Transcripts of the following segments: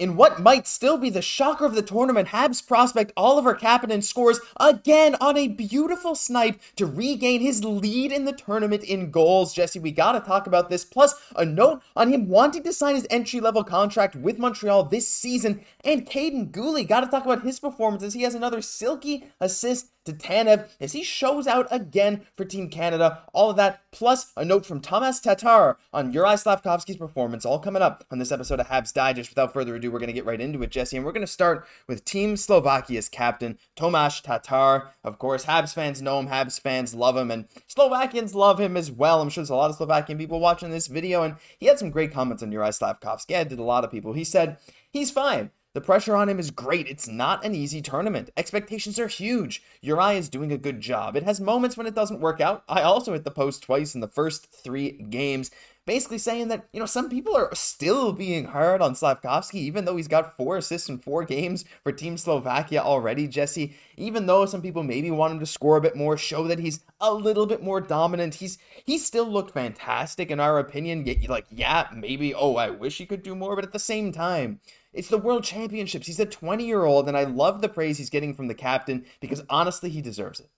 In what might still be the shocker of the tournament, Habs prospect Oliver Kapanen scores again on a beautiful snipe to regain his lead in the tournament in goals. Jesse, we gotta talk about this. Plus, a note on him wanting to sign his entry level contract with Montreal this season. And Kaiden Guhle, gotta talk about his performances. He has another silky assist to Tanev as he shows out again for Team Canada. All of that, plus a note from Tomas Tatar on Juraj Slafkovsky's performance, all coming up on this episode of Habs Digest. Without further ado, we're going to get right into it, Jesse, and we're going to start with Team Slovakia's captain, Tomas Tatar. Of course, Habs fans know him, Habs fans love him, and Slovakians love him as well. I'm sure there's a lot of Slovakian people watching this video, and he had some great comments on Juraj Slafkovsky. I did a lot of people. He said, he's fine. The pressure on him is great. It's not an easy tournament. Expectations are huge. Juraj is doing a good job. It has moments when it doesn't work out. I also hit the post twice in the first three games, basically saying that, you know, some people are still being hard on Slafkovsky, even though he's got four assists in four games for Team Slovakia already, Jesse. Even though some people maybe want him to score a bit more, show that he's a little bit more dominant, he's he still looked fantastic in our opinion. Like, yeah, maybe, oh, I wish he could do more, but at the same time, it's the World Championships. He's a 20 year old, and I love the praise he's getting from the captain because honestly, he deserves it.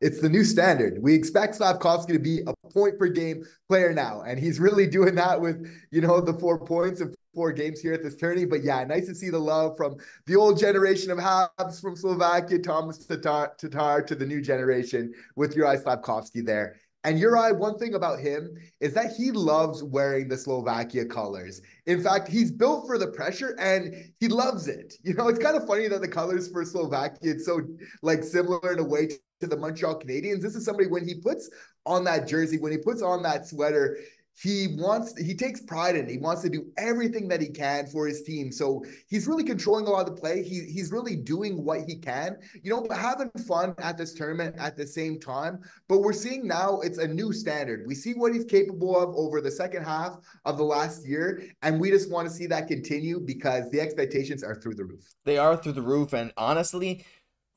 It's the new standard. We expect Slafkovsky to be a point per game player now, and he's really doing that with you know the four points and four games here at this tourney. But yeah, nice to see the love from the old generation of Habs from Slovakia, Tomas Tatar, Tatar to the new generation with Juraj Slafkovsky there. And Juraj, one thing about him is that he loves wearing the Slovakia colors. In fact, he's built for the pressure and he loves it. You know, it's kind of funny that the colors for Slovakia, it's so like similar in a way to the Montreal Canadiens. This is somebody when he puts on that jersey, when he puts on that sweater, he wants he takes pride in it. He wants to do everything that he can for his team. So he's really controlling a lot of the play. He, he's really doing what he can, you know, but having fun at this tournament at the same time. But we're seeing now it's a new standard. We see what he's capable of over the second half of the last year. And we just want to see that continue because the expectations are through the roof. They are through the roof. And honestly,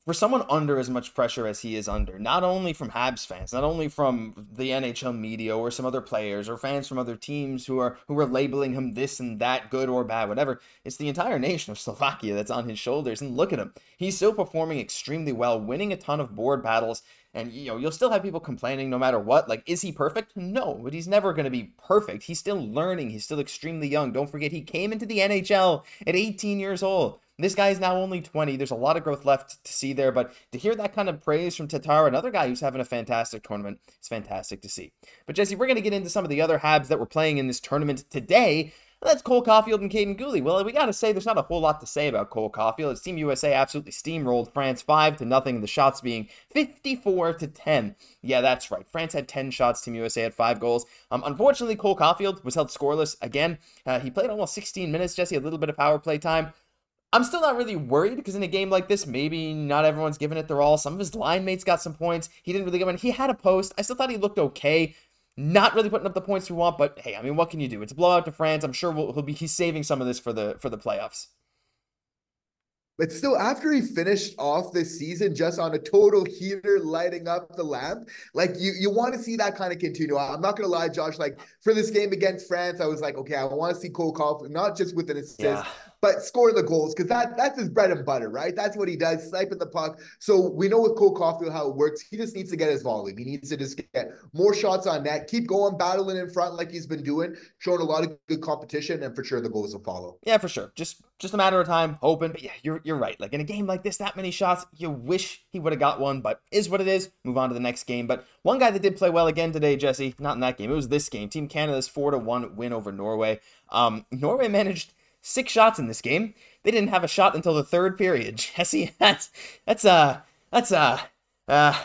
for someone under as much pressure as he is under, not only from Habs fans, not only from the NHL media or some other players or fans from other teams who are who are labeling him this and that, good or bad, whatever, it's the entire nation of Slovakia that's on his shoulders. And look at him. He's still performing extremely well, winning a ton of board battles. And you know, you'll still have people complaining no matter what. Like, is he perfect? No, but he's never going to be perfect. He's still learning. He's still extremely young. Don't forget, he came into the NHL at 18 years old. This guy is now only 20. There's a lot of growth left to see there, but to hear that kind of praise from Tatar, another guy who's having a fantastic tournament, it's fantastic to see. But Jesse, we're going to get into some of the other Habs that were playing in this tournament today. That's Cole Caufield and Kaiden Guhle. Well, we got to say there's not a whole lot to say about Cole Caufield. His Team USA absolutely steamrolled France 5 to nothing, the shots being 54 to 10. Yeah, that's right. France had 10 shots, Team USA had 5 goals. Um, unfortunately, Cole Caufield was held scoreless again. Uh, he played almost 16 minutes, Jesse, a little bit of power play time. I'm still not really worried because in a game like this, maybe not everyone's giving it their all. Some of his line mates got some points. He didn't really go in. He had a post. I still thought he looked okay. Not really putting up the points we want, but hey, I mean, what can you do? It's a blowout to France. I'm sure we'll, he'll be he's saving some of this for the for the playoffs. But still, after he finished off this season just on a total heater, lighting up the lamp, like you, you want to see that kind of continue. I'm not gonna lie, Josh. Like for this game against France, I was like, okay, I want to see Cole Caufield, not just with an assist, yeah but score the goals because that that's his bread and butter, right? That's what he does, sniping the puck. So we know with Cole Caufield how it works. He just needs to get his volume. He needs to just get more shots on net, keep going, battling in front like he's been doing, showing a lot of good competition, and for sure the goals will follow. Yeah, for sure. Just just a matter of time, hoping. But yeah, you're you're right. Like in a game like this, that many shots, you wish he would have got one, but is what it is. Move on to the next game. But one guy that did play well again today, Jesse, not in that game. It was this game. Team Canada's four to one win over Norway. Um, Norway managed six shots in this game. They didn't have a shot until the third period. Jesse, that's that's uh that's uh uh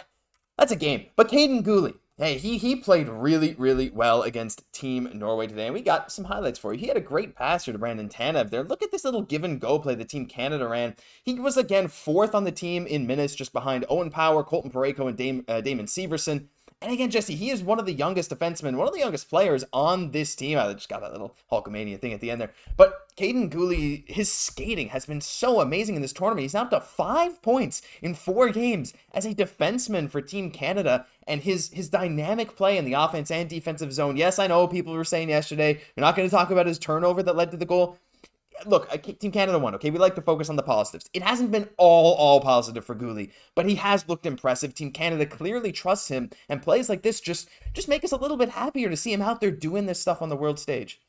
that's a game. But Kaiden Guhle, hey, he he played really really well against Team Norway today, and we got some highlights for you. He had a great passer to Brandon Tanev there. Look at this little give and go play the Team Canada ran. He was again fourth on the team in minutes, just behind Owen Power, Colton Parayko, and Dame, uh, Damon Severson. And again, Jesse, he is one of the youngest defensemen, one of the youngest players on this team. I just got that little Hulkamania thing at the end there. But Kaiden Guhle, his skating has been so amazing in this tournament. He's now up to five points in four games as a defenseman for Team Canada. And his his dynamic play in the offense and defensive zone. Yes, I know people were saying yesterday, you're not going to talk about his turnover that led to the goal look, Team Canada won. Okay, we like to focus on the positives. It hasn't been all all positive for Guhle, but he has looked impressive. Team Canada clearly trusts him, and plays like this just just make us a little bit happier to see him out there doing this stuff on the world stage.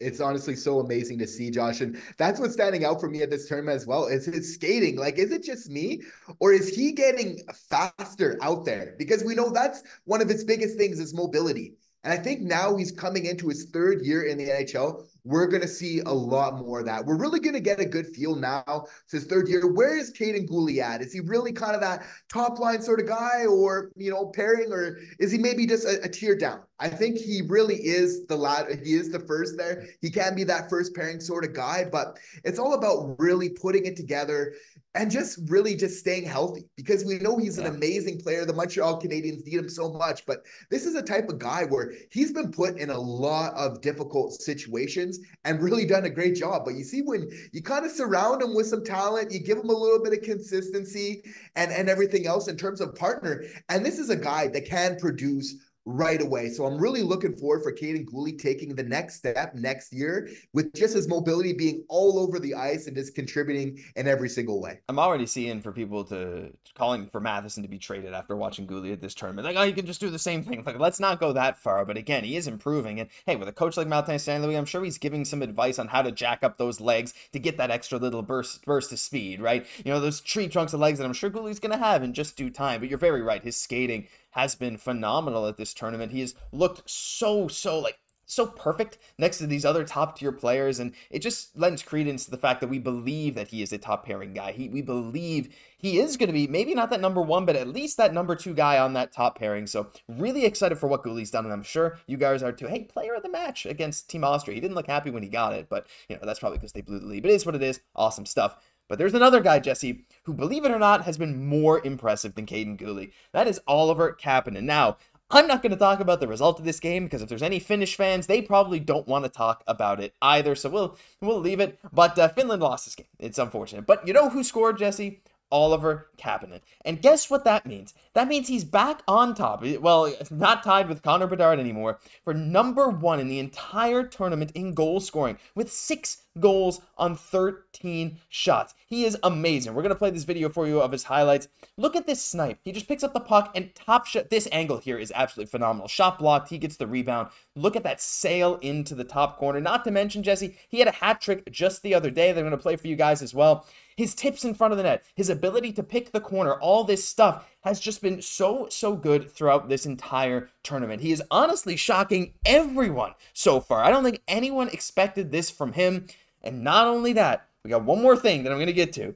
It's honestly so amazing to see Josh. And that's what's standing out for me at this tournament as well. Is his skating. Like, is it just me? Or is he getting faster out there? Because we know that's one of his biggest things is mobility. And I think now he's coming into his third year in the NHL we're going to see a lot more of that. We're really going to get a good feel now. It's his third year. Where is Kaiden Guhle at? Is he really kind of that top line sort of guy or, you know, pairing, or is he maybe just a, a tier down? I think he really is the lad. He is the first there. He can be that first pairing sort of guy, but it's all about really putting it together and just really just staying healthy because we know he's an amazing player. The Montreal Canadiens need him so much, but this is a type of guy where he's been put in a lot of difficult situations and really done a great job. But you see, when you kind of surround him with some talent, you give him a little bit of consistency and, and everything else in terms of partner. And this is a guy that can produce right away. So I'm really looking forward for Kaiden Guhle taking the next step next year with just his mobility being all over the ice and just contributing in every single way. I'm already seeing for people to calling for Matheson to be traded after watching Guhle at this tournament. Like, oh, you can just do the same thing. Like, let's not go that far. But again, he is improving. And hey, with a coach like Martin St. Louis, I'm sure he's giving some advice on how to jack up those legs to get that extra little burst burst of speed, right? You know, those tree trunks of legs that I'm sure Guhle's gonna have in just due time. But you're very right. His skating has been phenomenal at this tournament. He has looked so, so like so perfect next to these other top tier players and it just lends credence to the fact that we believe that he is a top pairing guy. He, we believe he is going to be maybe not that number one but at least that number two guy on that top pairing. So really excited for what Guhle's done and i'm sure you guys are too. Hey player of the match against team austria. He didn't look happy when he got it but you know that's probably because they blew the lead but it is what it is. Awesome stuff. But there's another guy, Jesse, who, believe it or not, has been more impressive than Kaiden Guhle. That is Oliver Kapanen. Now, I'm not going to talk about the result of this game because if there's any Finnish fans, they probably don't want to talk about it either. So we'll we'll leave it. But uh, Finland lost this game. It's unfortunate. But you know who scored, Jesse? Oliver Kapanen. And guess what that means? That means he's back on top. Eh, well, not tied with Connor Bedard anymore for number one in the entire tournament in goal scoring with six goals on 13 shots. He is amazing. We're going to play this video for you of his highlights. Look at this snipe. He just picks up the puck and top shot. This angle here is absolutely phenomenal. Shot blocked. He gets the rebound. Look at that sail into the top corner. Not to mention, Jesse, he had a hat trick just the other day. They're going to play for you guys as well. His tips in front of the net, his ability to pick the corner, all this stuff has just been so, so good throughout this entire tournament. He is honestly shocking everyone so far. I don't think anyone expected this from him. And not only that, we got one more thing that I'm going to get to.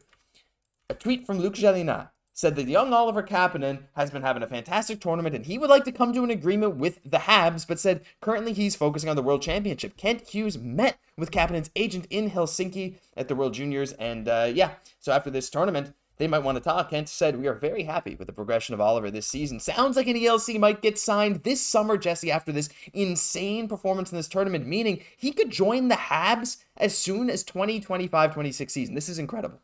A tweet from Luc Gélinas said that young Oliver Kapanen has been having a fantastic tournament and he would like to come to an agreement with the Habs, but said currently he's focusing on the World Championship. Kent Hughes met with Kapanen's agent in Helsinki at the World Juniors, and uh, yeah, so after this tournament, they might want to talk. Kent said, We are very happy with the progression of Oliver this season. Sounds like an ELC might get signed this summer, Jesse, after this insane performance in this tournament, meaning he could join the Habs as soon as 2025 26 season. This is incredible.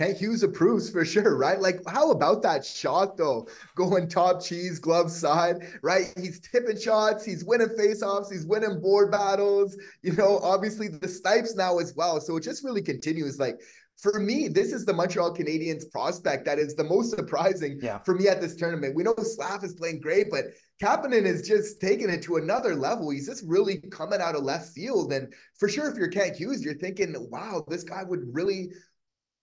Kent Hughes approves for sure, right? Like, how about that shot though? Going top cheese, glove side, right? He's tipping shots, he's winning faceoffs, he's winning board battles. You know, obviously the snipes now as well. So it just really continues. Like for me, this is the Montreal Canadiens prospect that is the most surprising yeah. for me at this tournament. We know Slav is playing great, but Kapanen is just taking it to another level. He's just really coming out of left field. And for sure, if you're Kent Hughes, you're thinking, wow, this guy would really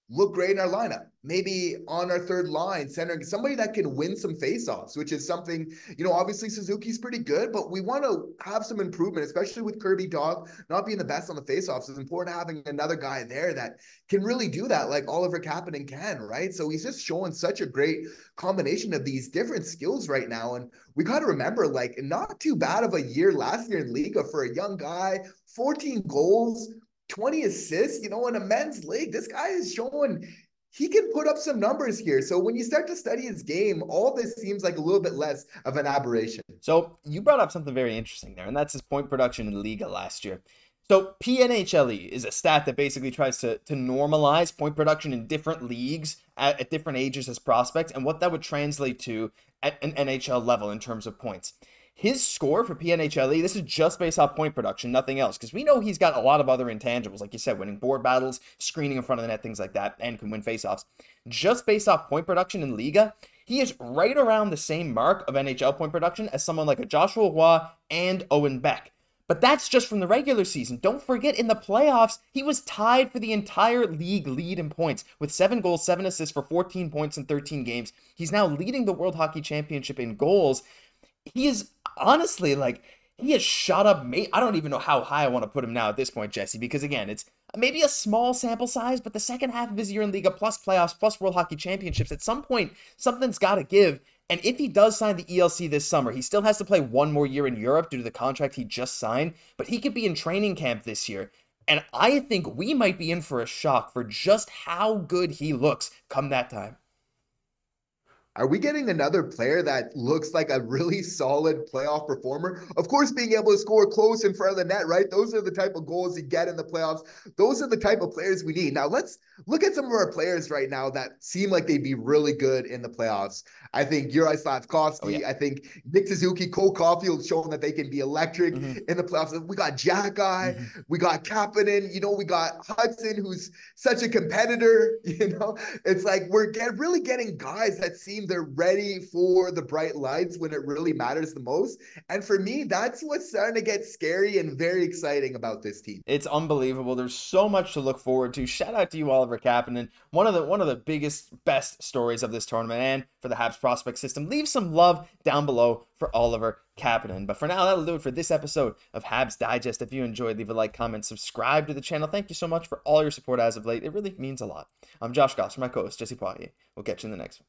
look great in our lineup. Maybe on our third line, centering somebody that can win some faceoffs, which is something, you know, obviously Suzuki's pretty good, but we want to have some improvement, especially with Kirby Dach not being the best on the faceoffs. It's important having another guy there that can really do that, like Oliver Kapanen can, right? So he's just showing such a great combination of these different skills right now. And we got to remember, like, not too bad of a year last year in Liiga for a young guy, 14 goals, 20 assists, you know, in a men's league. This guy is showing he can put up some numbers here. So when you start to study his game, all this seems like a little bit less of an aberration. So you brought up something very interesting there, and that's his point production in Liiga last year. So PNHLE is a stat that basically tries to, to normalize point production in different leagues at, at different ages as prospects and what that would translate to at an NHL level in terms of points. His score for PNHLE, this is just based off point production, nothing else. Because we know he's got a lot of other intangibles, like you said, winning board battles, screening in front of the net, things like that, and can win faceoffs. Just based off point production in Liiga, he is right around the same mark of NHL point production as someone like a Joshua Roy and Owen Beck. But that's just from the regular season. Don't forget, in the playoffs, he was tied for the entire league lead in points with seven goals, seven assists for 14 points in 13 games. He's now leading the World Hockey Championship in goals. He is honestly like, he has shot up. I don't even know how high I want to put him now at this point, Jesse, because again, it's maybe a small sample size, but the second half of his year in Liiga plus playoffs plus World Hockey Championships, at some point, something's got to give. And if he does sign the ELC this summer, he still has to play one more year in Europe due to the contract he just signed, but he could be in training camp this year. And I think we might be in for a shock for just how good he looks come that time. Are we getting another player that looks like a really solid playoff performer? Of course, being able to score close in front of the net, right? Those are the type of goals you get in the playoffs. Those are the type of players we need. Now, let's look at some of our players right now that seem like they'd be really good in the playoffs. I think Juraj Slafkovsky. Oh, yeah. I think Nick Suzuki, Cole Caufield showing that they can be electric mm-hmm. in the playoffs. We got Xhekaj, mm-hmm. we got Kapanen, you know, we got Hutson, who's such a competitor. You know, it's like we're get, really getting guys that seem they're ready for the bright lights when it really matters the most. And for me, that's what's starting to get scary and very exciting about this team. It's unbelievable. There's so much to look forward to. Shout out to you, Oliver Kapanen. One of the one of the biggest, best stories of this tournament and for the Habs prospect system. Leave some love down below for Oliver Kapanen. But for now, that'll do it for this episode of Habs Digest. If you enjoyed, leave a like, comment, subscribe to the channel. Thank you so much for all your support as of late. It really means a lot. I'm Josh Gosse, my co-host Jesse Poirier. We'll catch you in the next one.